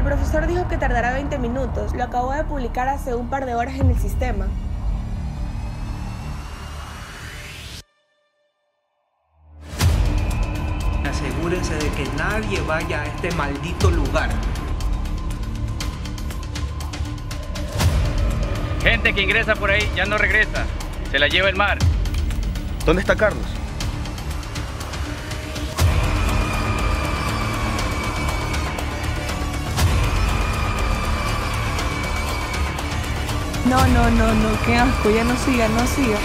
conductor dijo que tardará 20 minutos. Lo acabo de publicar hace un par de horas en el sistema. Asegúrense de que nadie vaya a este maldito lugar. Gente que ingresa por ahí ya no regresa. Se la lleva el mar. ¿Dónde está Carlos? No, no, no, no, qué asco, ya no siga, no siga.